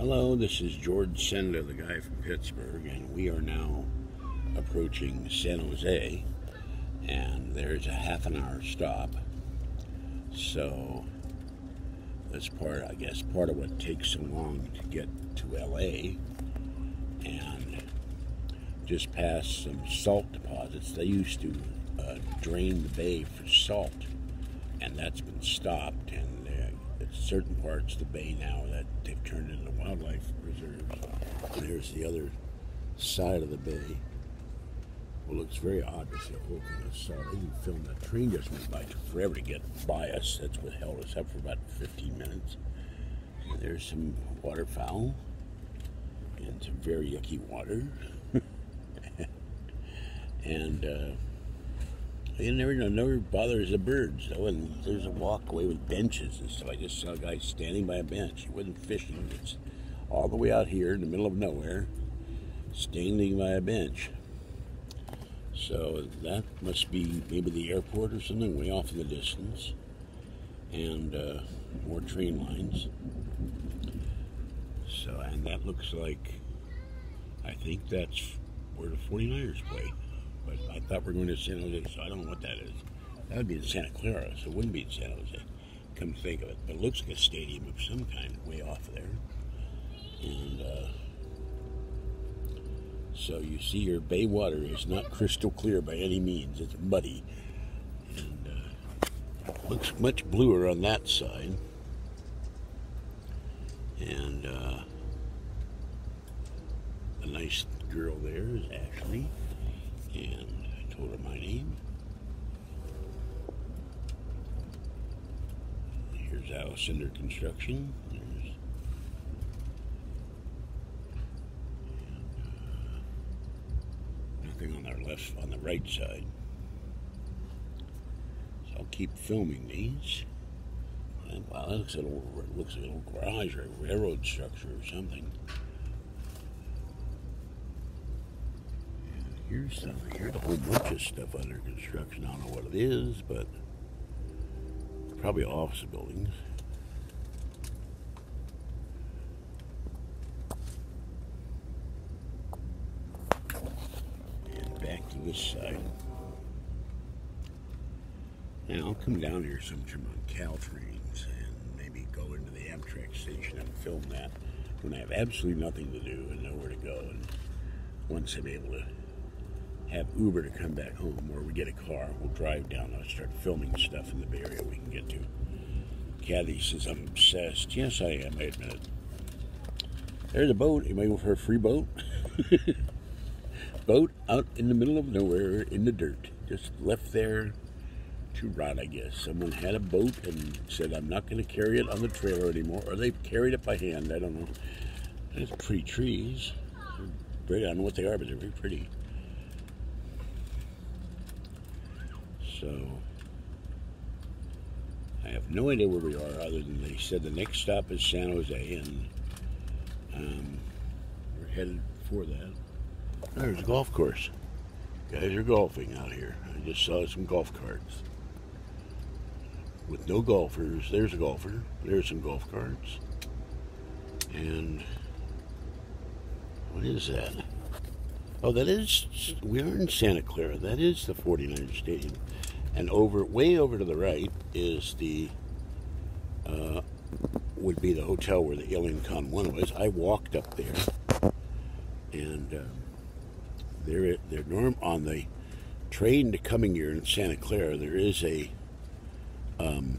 Hello, this is George Senda, the guy from Pittsburgh, and we are now approaching San Jose, and there's a half an hour stop. So that's part, I guess, part of what takes so long to get to LA, and just past some salt deposits. They used to uh, drain the bay for salt, and that's been stopped. And certain parts of the bay now that they've turned into wildlife reserves. And there's the other side of the bay. Well, it looks very odd to see a whole kind of salt. I even filmed that train just went by. It took forever to get by us. That's what held us up for about 15 minutes. And there's some waterfowl and some very yucky water. and uh, it never, know, never bothers the birds, though. And there's a walkway with benches and stuff. I just saw a guy standing by a bench. He wasn't fishing. It's all the way out here in the middle of nowhere, standing by a bench. So that must be maybe the airport or something way off in the distance. And uh, more train lines. So, and that looks like, I think that's where the 49ers play. But I thought we are going to San Jose, so I don't know what that is. That would be in Santa Clara, so it wouldn't be in San Jose. Come to think of it. But it looks like a stadium of some kind way off there. And uh, so you see your bay water is not crystal clear by any means. It's muddy. And uh, looks much bluer on that side. And uh, a nice girl there is Ashley. And I told her my name. Here's Alice Cinder Construction. There's uh, nothing on our left, on the right side. So I'll keep filming these. And, wow, that looks like a little, looks like a little garage or a railroad structure or something. Here's some, here's a whole bunch of stuff under construction. I don't know what it is, but probably office buildings. And back to this side. Now I'll come down here sometime on Caltrains and maybe go into the Amtrak station and film that when I have absolutely nothing to do and nowhere to go. And once I'm able to have Uber to come back home or we get a car, we'll drive down and start filming stuff in the Bay Area we can get to. Kathy says I'm obsessed. Yes, I am. I admit it. There's a boat. Anybody go for a free boat? boat out in the middle of nowhere in the dirt, just left there to rot, I guess. Someone had a boat and said, I'm not going to carry it on the trailer anymore, or they carried it by hand, I don't know. There's pretty trees. I don't know what they are, but they're very pretty. So, I have no idea where we are, other than they said the next stop is San Jose, and um, we're headed for that. There's a golf course. Guys are golfing out here. I just saw some golf carts. With no golfers, there's a golfer. There's some golf carts. And what is that? Oh, that is, we are in Santa Clara. That is the 49er Stadium. And over, way over to the right is the, uh, would be the hotel where the Alien Con 1 was. I walked up there and, um, there, there norm on the train to coming here in Santa Clara. There is a um,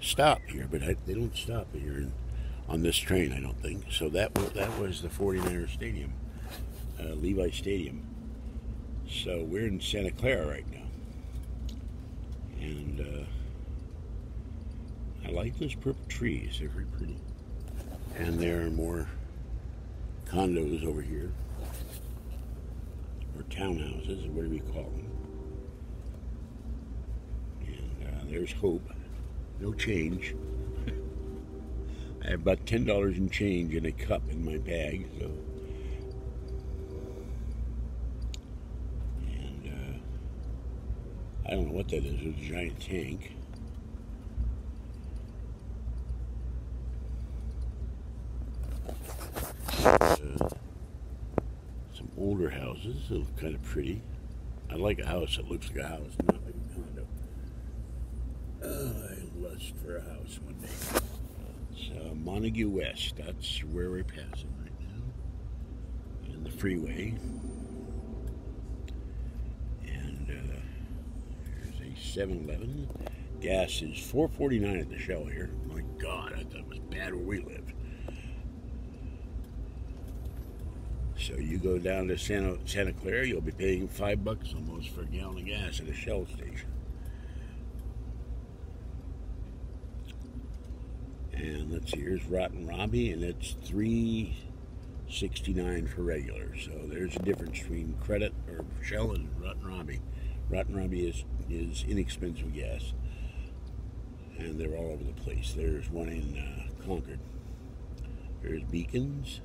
stop here, but I, they don't stop here in, on this train. I don't think so. That was, that was the 49er Stadium, uh, Levi Stadium. So we're in Santa Clara right now, and uh, I like those purple trees. They're very pretty, and there are more condos over here or townhouses, or whatever you call them. And uh, there's hope. No change. I have about ten dollars in change in a cup in my bag, so. I don't know what that is, it's a giant tank. Uh, some older houses, they look kind of pretty. I like a house that looks like a house, not like a condo. Uh, I lust for a house one day. So Montague West, that's where we're passing right now. And the freeway. And uh, 7-Eleven. Gas is 4.49 at the Shell here. My God, I thought it was bad where we live. So you go down to Santa, Santa Clara, you'll be paying five bucks almost for a gallon of gas at a Shell station. And let's see, here's Rotten Robbie, and it's three sixty nine for regular. So there's a difference between credit or Shell and Rotten Robbie. Rotten Robbie is is inexpensive gas, and they're all over the place. There's one in uh, Concord. There's Beacons.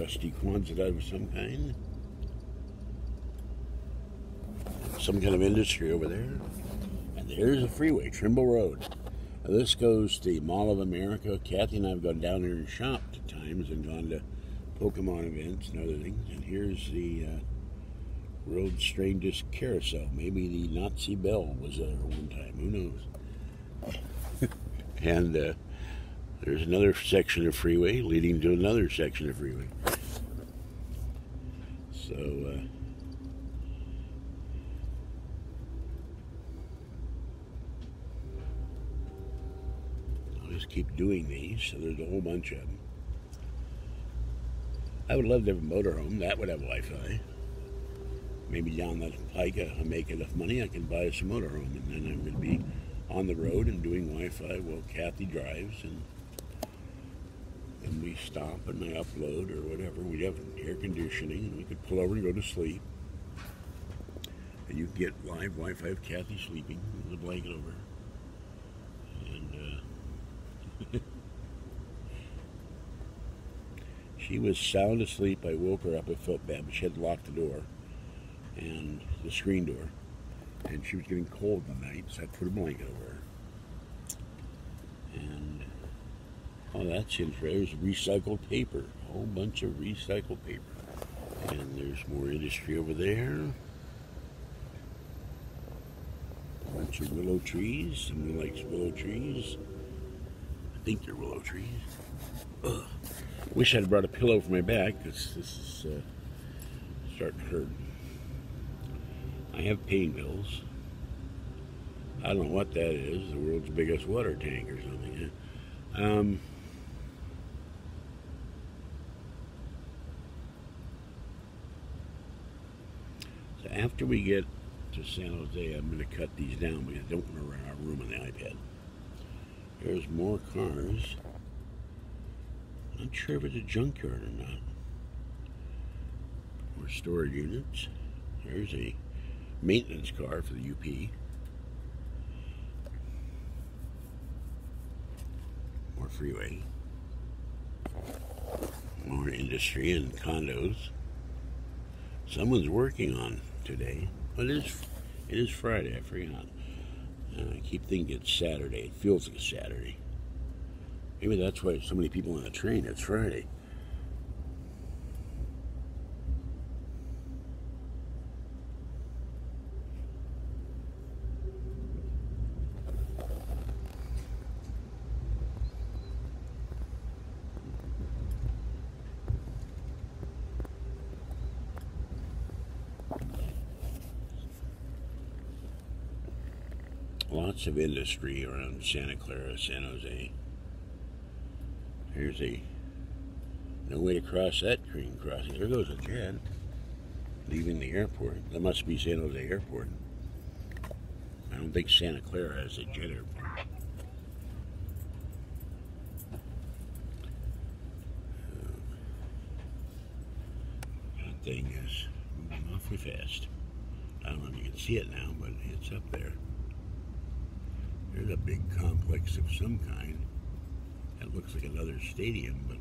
rusty Quonset of some kind. Some kind of industry over there. And there's a freeway, Trimble Road. Now this goes to the Mall of America. Kathy and I have gone down here and shopped at times and gone to Pokemon events and other things. And here's the uh, world's strangest carousel. Maybe the Nazi Bell was there one time. Who knows? and uh, there's another section of freeway leading to another section of freeway. So, uh, I'll just keep doing these. So there's a whole bunch of them. I would love to have a motorhome. That would have Wi-Fi. Maybe down the pike, I make enough money, I can buy us a motorhome, and then I'm going to be on the road and doing Wi-Fi while Kathy drives and and we stop and I upload or whatever. We have air conditioning and we could pull over and go to sleep. And you get live Wi-Fi of Kathy sleeping with a blanket over. And uh, she was sound asleep. I woke her up. I felt bad, but she had locked the door and the screen door. And she was getting cold the night, so I put a blanket over her. And Oh, that's interesting. There's recycled paper. A whole bunch of recycled paper. And there's more industry over there. A bunch of willow trees. Somebody likes willow trees. I think they're willow trees. Ugh. Wish I'd brought a pillow for my back because this is uh, starting to hurt. I have pain pills. I don't know what that is. The world's biggest water tank or something. Um, after we get to San Jose, I'm going to cut these down because I don't want to run out of room on the iPad. There's more cars. Not sure if it's a junkyard or not. More storage units. There's a maintenance car for the UP. More freeway. More industry and condos. Someone's working on today. Well, it is, it is Friday, I forgot. Uh, I keep thinking it's Saturday. It feels like a Saturday. Maybe that's why so many people on the train. It's Friday. lots of industry around Santa Clara, San Jose. Here's a no way to cross that green crossing. There goes a jet leaving the airport. That must be San Jose Airport. I don't think Santa Clara has a jet airport. Uh, that thing is moving awfully fast. I don't know if you can see it now, but it's up there. There's a big complex of some kind. Looks like another stadium, but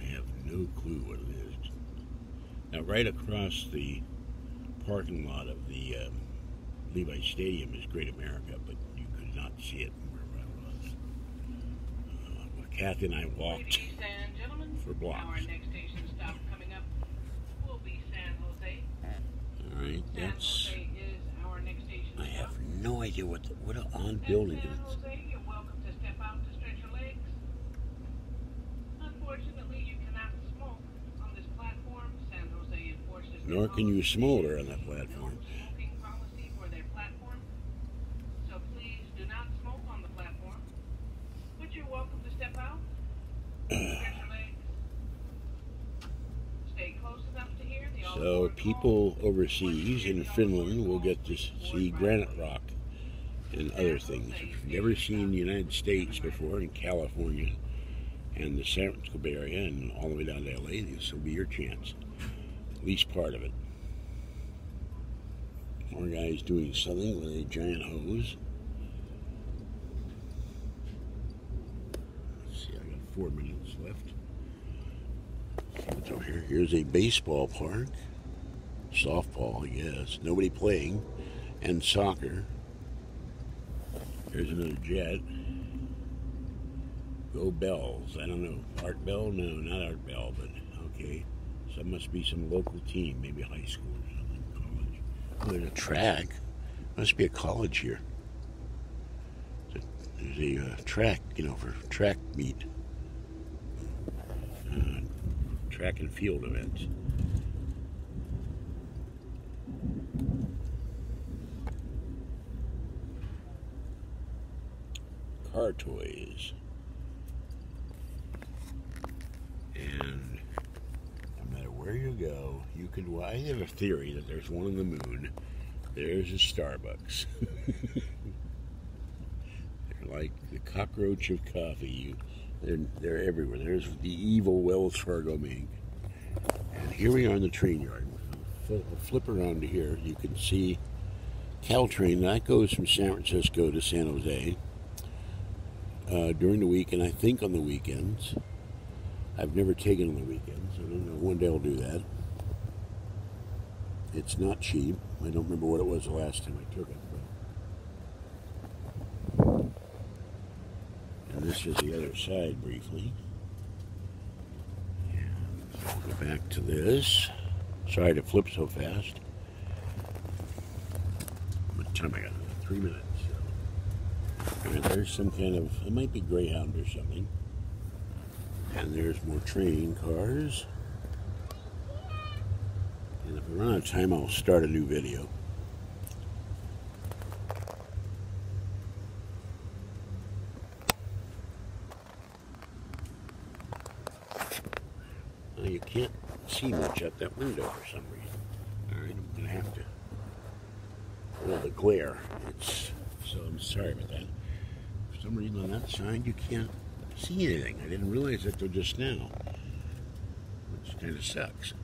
I have no clue what it is. Now, right across the parking lot of the um, Levi Stadium is Great America, but you could not see it where I was. Kathy and I walked and for blocks. Our next station stop coming up will be San Jose. All right, that's. Is our next I have no idea what the, what an odd At building is. Jose, you're welcome to step out to stretch your legs. Unfortunately, you cannot smoke on this platform. San Jose enforces their Nor can you smolder on that platform. smoking policy for their platform. So please do not smoke on the platform. But you're welcome to step out. Stretch your legs. Stay close enough to hear the So people overseas in Finland will get to see granite rock and other things. If you've never seen the United States before in California and the San Francisco Bay Area and all the way down to LA, this will be your chance. At least part of it. More guys doing something with a giant hose. Let's see, I got four minutes left. Over here? Here's a baseball park. Softball, I guess. Nobody playing. And soccer. Here's another jet. Go Bells. I don't know. Art Bell? No, not Art Bell, but okay. It must be some local team, maybe high school or something, college. Oh, there's a track. Must be a college here. There's a uh, track, you know, for track meet. Uh, track and field events. Car toys. And no where you go, you could. Well, I have a theory that there's one on the moon. There's a Starbucks. they're like the cockroach of coffee. You, they're, they're everywhere. There's the evil Wells Fargo Bank. And here we are in the train yard. Flip around to here. You can see Caltrain. That goes from San Francisco to San Jose uh, during the week, and I think on the weekends. I've never taken on the weekends. So I don't know. One day I'll do that. It's not cheap. I don't remember what it was the last time I took it. But... And this is the other side briefly. And we'll go back to this. Sorry to flip so fast. What time I got? Three minutes. So. There's some kind of, it might be Greyhound or something. And there's more train cars. And if we run out of time, I'll start a new video. Well, you can't see much out that window for some reason. All right, I'm gonna have to. Well, the glare. It's so I'm sorry about that. For some reason on that side, you can't see anything. I didn't realize that till just now, which kind of sucks.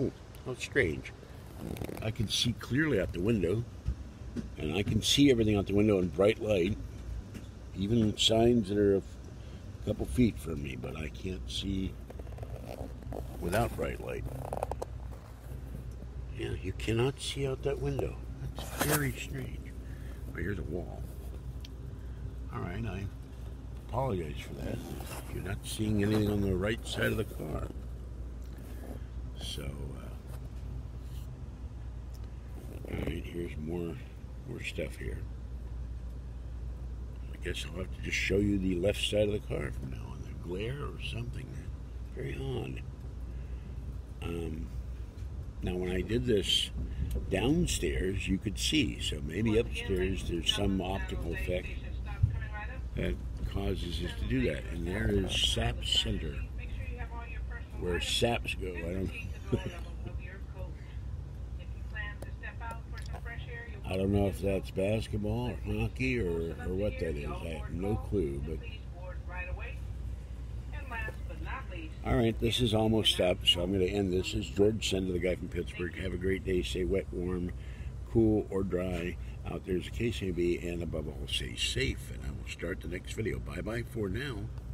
Oh, how strange. I can see clearly out the window, and I can see everything out the window in bright light, even signs that are a couple feet from me, but I can't see without bright light. Yeah, you cannot see out that window. That's very strange. But here's a wall. All right, I apologize for that. You're not seeing anything on the right side of the car. So, uh, all right, here's more more stuff here. I guess I'll have to just show you the left side of the car from now on. The glare or something. Very odd. Um, now, when I did this downstairs, you could see. So maybe upstairs there's some optical effect that causes us to do that. And there is SAP Center, where SAPs go. I don't. I don't know if that's basketball or hockey or, or what that is. I have no clue, but all right, this is almost up, so I'm going to end this. This is George Senda, the guy from Pittsburgh. Have a great day. Stay wet, warm, cool, or dry out there as the case may be, and above all, stay safe. And I will start the next video. Bye bye for now.